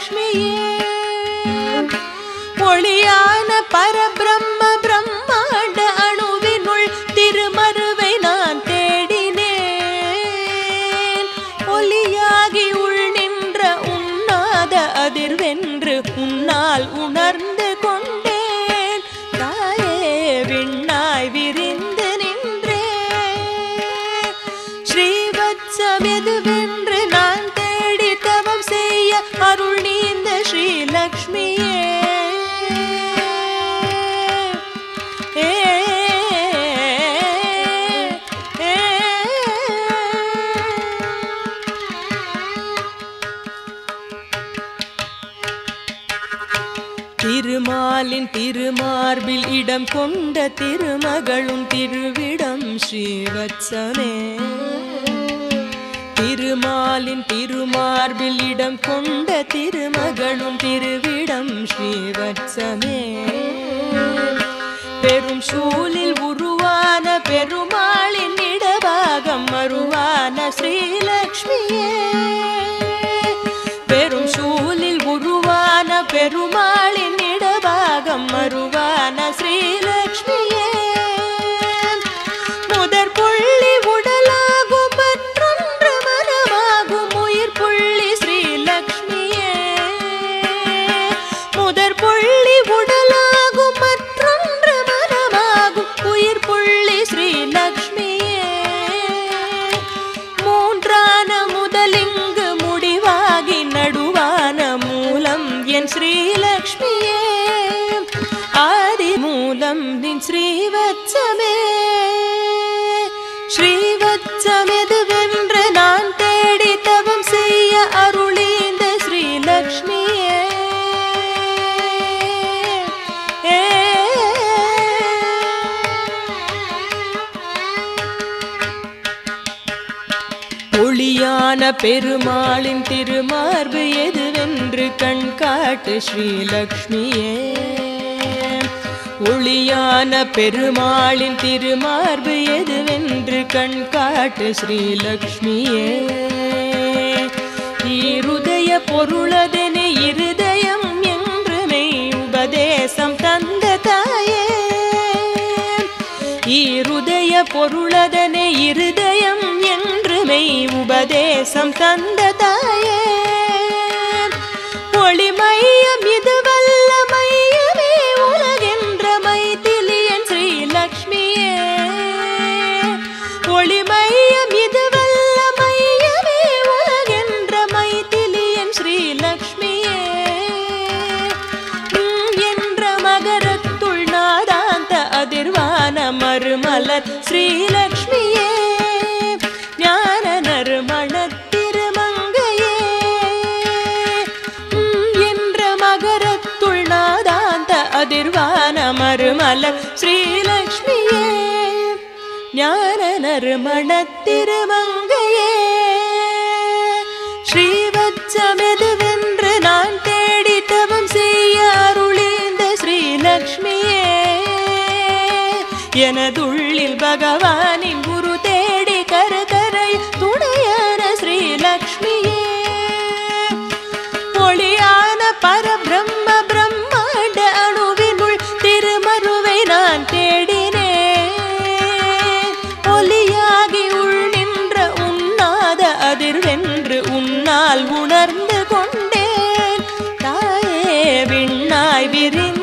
லக்ஷ்மியே. ஒளியான பரபிரம்ம பிரம்மாண்ட அணுவினுள் திருமருவை நான் தேடினேன். ஒலியாகி உள் நின்ற உண்ணாத அதிர்வென்று அருள் நீந்த ஸ்ரீலக்ஷ்மியே. திருமாலின் திருமார்பில் இடம் கொண்ட திருமகளும் திருவிடம் ஸ்ரீவத்சனே. திருமாலின் திருமார்பில் இடம் கொண்ட திருமகளும் திருவிடம் ஸ்ரீவத்சமே. பெரும் சூழில் உருவான பெருமாளின் இடபாகம் மறுவான ஸ்ரீலக்ஷ்மியே. ஸ்ரீவத்சமே. ஸ்ரீவத்சமெதுவென்று நான் தேடி தவம் செய்ய அருளீந்த ஸ்ரீலக்ஷ்மியே. ஒளியான பெருமாளின் திருமார்பு எதுவென்று கண்காட்டு ஸ்ரீலக்ஷ்மியே. ஒளியான பெருமாளின் திருமார்பு எதுவென்று கண் காட்டு ஸ்ரீலக்ஷ்மியே? இருதய பொருளதென இருதயம் என்று மெய் உபதேசம் தந்த தாயே. இருதய பொருளதென இருதயம் என்று மெய் உபதேசம் தந்த மறுமலர் ஸ்ரீலக்ஷ்மியே ஞான நறுமண திருமங்கையே. என்ற மகரத்துள் நாதாந்த அதிர்வான மறுமலர் ஸ்ரீலக்ஷ்மியே ஞான நறுமண திருமங்க எனதுள்ளில் பகவானின் குரு தேடி கருத்தரை துணையான ஸ்ரீலக்ஷ்மியே. ஒளியான பரபிரம்ம பிரம்மாண்ட அணுவினுள் திருமருவை நான் தேடினேன் ஒலியாகி உள் நின்ற உண்ணாத அதிர்வென்று உன்னால் உணர்ந்து கொண்டேன். தாயே விண்ணாய் விரிந்த